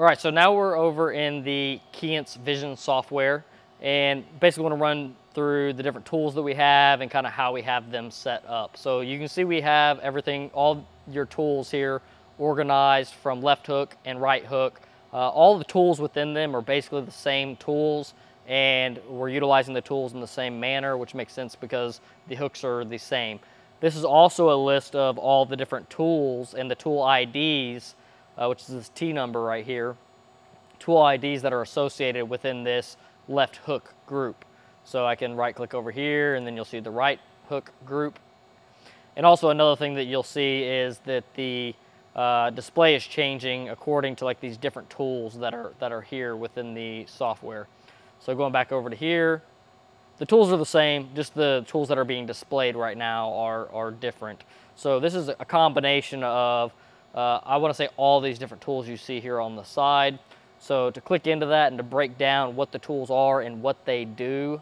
All right, so now we're over in the Keyence Vision software and basically want to run through the different tools that we have and kind of how we have them set up. So you can see we have everything, all your tools here organized from left hook and right hook. Uh, all the tools within them are basically the same tools and we're utilizing the tools in the same manner, which makes sense because the hooks are the same. This is also a list of all the different tools and the tool IDs, uh, which is this T number right here, tool IDs that are associated within this left hook group. So I can right click over here and then you'll see the right hook group. And also another thing that you'll see is that the uh, display is changing according to like these different tools that are, that are here within the software. So going back over to here, the tools are the same, just the tools that are being displayed right now are, are different. So this is a combination of, uh, I wanna say all these different tools you see here on the side. So to click into that and to break down what the tools are and what they do,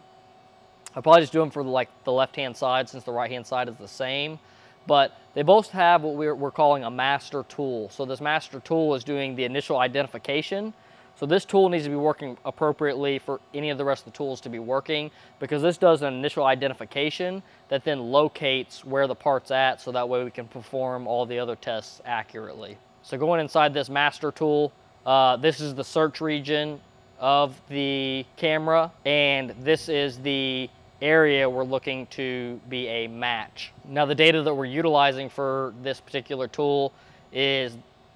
I'll probably just do them for like the left-hand side since the right-hand side is the same. But they both have what we're, we're calling a master tool. So this master tool is doing the initial identification so this tool needs to be working appropriately for any of the rest of the tools to be working because this does an initial identification that then locates where the part's at so that way we can perform all the other tests accurately. So going inside this master tool, uh, this is the search region of the camera and this is the area we're looking to be a match. Now the data that we're utilizing for this particular tool is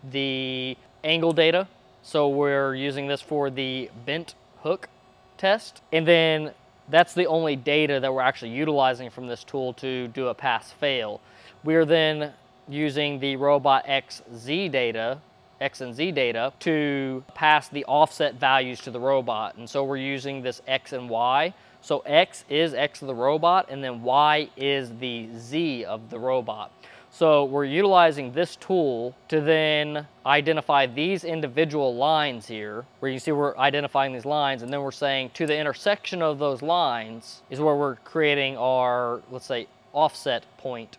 the angle data so we're using this for the bent hook test. And then that's the only data that we're actually utilizing from this tool to do a pass fail. We're then using the robot XZ data, X and Z data to pass the offset values to the robot. And so we're using this X and Y. So X is X of the robot and then Y is the Z of the robot. So we're utilizing this tool to then identify these individual lines here, where you see we're identifying these lines, and then we're saying to the intersection of those lines is where we're creating our, let's say, offset point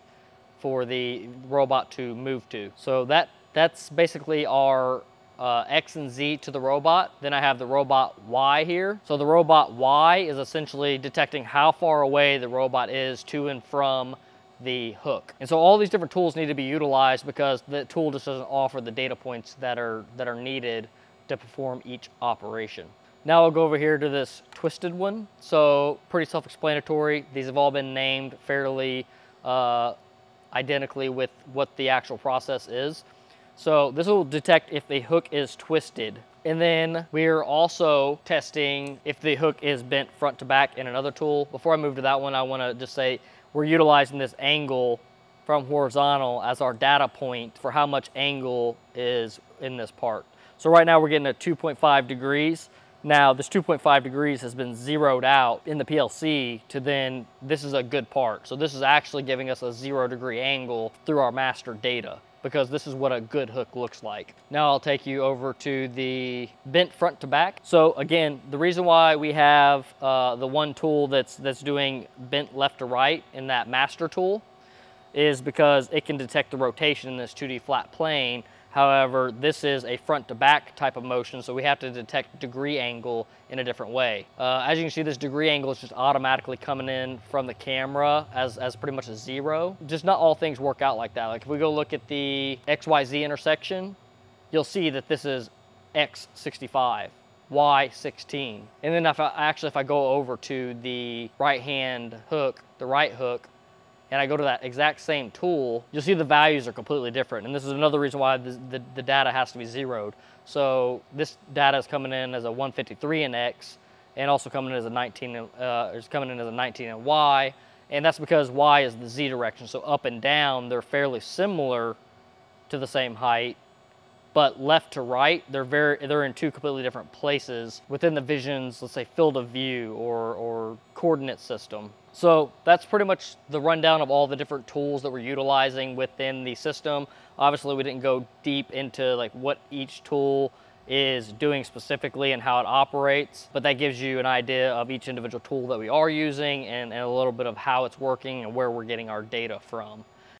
for the robot to move to. So that that's basically our uh, X and Z to the robot. Then I have the robot Y here. So the robot Y is essentially detecting how far away the robot is to and from the hook. And so all these different tools need to be utilized because the tool just doesn't offer the data points that are, that are needed to perform each operation. Now I'll go over here to this twisted one. So pretty self-explanatory. These have all been named fairly uh, identically with what the actual process is. So this will detect if the hook is twisted. And then we're also testing if the hook is bent front to back in another tool. Before I move to that one, I wanna just say we're utilizing this angle from horizontal as our data point for how much angle is in this part. So right now we're getting a 2.5 degrees. Now this 2.5 degrees has been zeroed out in the PLC to then, this is a good part. So this is actually giving us a zero degree angle through our master data because this is what a good hook looks like. Now I'll take you over to the bent front to back. So again, the reason why we have uh, the one tool that's, that's doing bent left to right in that master tool is because it can detect the rotation in this 2D flat plane However, this is a front to back type of motion, so we have to detect degree angle in a different way. Uh, as you can see, this degree angle is just automatically coming in from the camera as, as pretty much a zero. Just not all things work out like that. Like if we go look at the XYZ intersection, you'll see that this is X65. Y16. And then if I, actually, if I go over to the right hand hook, the right hook, and I go to that exact same tool, you'll see the values are completely different. And this is another reason why the, the, the data has to be zeroed. So this data is coming in as a 153 in X and also coming in as a 19, uh, is coming in as a 19 in Y. And that's because Y is the Z direction. So up and down, they're fairly similar to the same height, but left to right, they're very they're in two completely different places within the vision's, let's say, field of view or, or coordinate system. So that's pretty much the rundown of all the different tools that we're utilizing within the system. Obviously, we didn't go deep into like what each tool is doing specifically and how it operates, but that gives you an idea of each individual tool that we are using and, and a little bit of how it's working and where we're getting our data from.